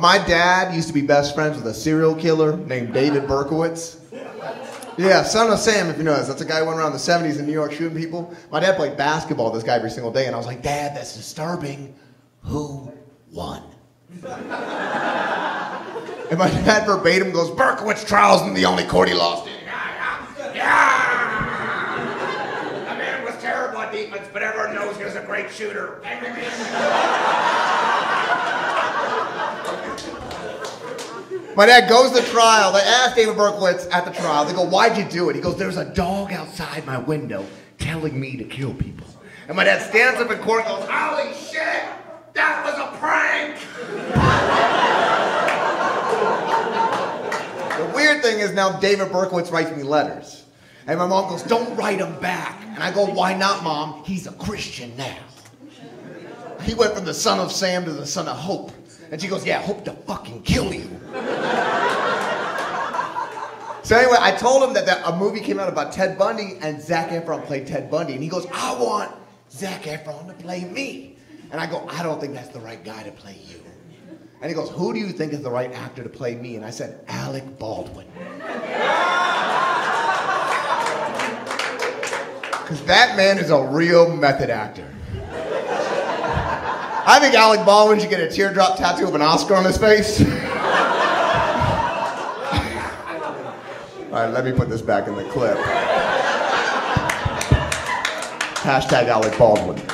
My dad used to be best friends with a serial killer named David Berkowitz. Yeah, son of Sam, if you know this. That's a guy who went around the 70s in New York shooting people. My dad played basketball with this guy every single day, and I was like, Dad, that's disturbing. Who won? and my dad verbatim goes, Berkowitz trials in the only court he lost in. Yeah, yeah, yeah. The man was terrible at defense, but everyone knows he was a great shooter. My dad goes to trial. They ask David Berkowitz at the trial. They go, "Why'd you do it?" He goes, "There's a dog outside my window telling me to kill people." And my dad stands up in court and goes, "Holy shit! That was a prank!" the weird thing is now David Berkowitz writes me letters, and my mom goes, "Don't write him back." And I go, "Why not, mom? He's a Christian now." He went from the son of Sam to the son of Hope. And she goes, Yeah, hope to fucking kill you. So anyway, I told him that, that a movie came out about Ted Bundy and Zac Efron played Ted Bundy. And he goes, I want Zac Efron to play me. And I go, I don't think that's the right guy to play you. And he goes, Who do you think is the right actor to play me? And I said, Alec Baldwin. Because that man is a real method actor. I think Alec Baldwin should get a teardrop tattoo of an Oscar on his face. All right, let me put this back in the clip. Hashtag Alec Baldwin.